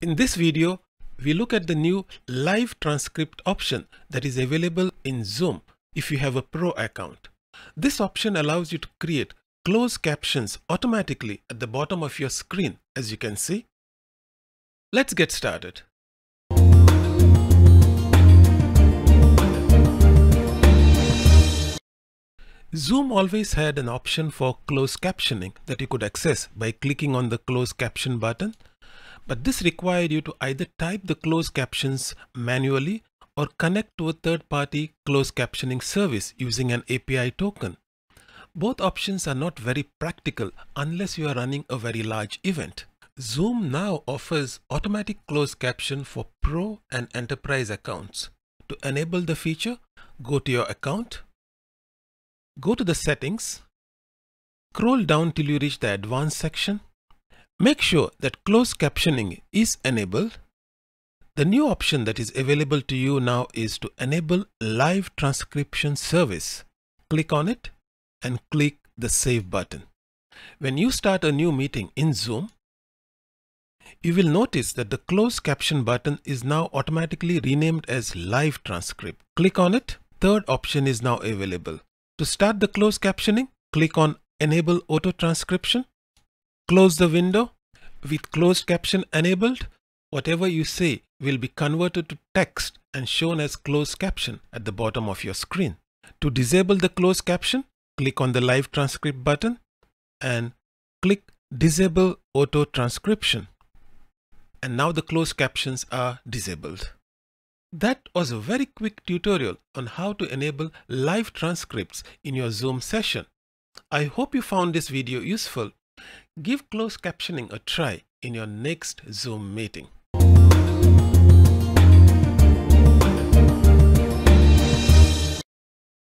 In this video, we look at the new live transcript option that is available in Zoom if you have a pro account. This option allows you to create closed captions automatically at the bottom of your screen as you can see. Let's get started. Zoom always had an option for closed captioning that you could access by clicking on the closed caption button. But this required you to either type the closed captions manually or connect to a third-party closed captioning service using an API token. Both options are not very practical unless you are running a very large event. Zoom now offers automatic closed caption for Pro and Enterprise accounts. To enable the feature, go to your account Go to the settings, scroll down till you reach the advanced section. Make sure that closed captioning is enabled. The new option that is available to you now is to enable live transcription service. Click on it and click the save button. When you start a new meeting in Zoom, you will notice that the closed caption button is now automatically renamed as live transcript. Click on it. Third option is now available. To start the closed captioning, click on Enable Auto Transcription. Close the window. With closed caption enabled, whatever you say will be converted to text and shown as closed caption at the bottom of your screen. To disable the closed caption, click on the Live Transcript button and click Disable Auto Transcription. And now the closed captions are disabled. That was a very quick tutorial on how to enable live transcripts in your Zoom session. I hope you found this video useful. Give closed captioning a try in your next Zoom meeting.